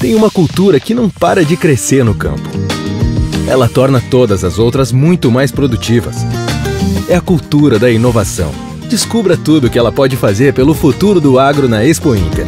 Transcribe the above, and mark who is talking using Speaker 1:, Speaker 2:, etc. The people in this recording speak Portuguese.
Speaker 1: tem uma cultura que não para de crescer no campo. Ela torna todas as outras muito mais produtivas. É a cultura da inovação. Descubra tudo o que ela pode fazer pelo futuro do agro na Expo Inca.